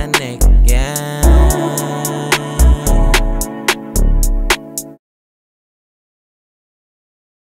Yeah,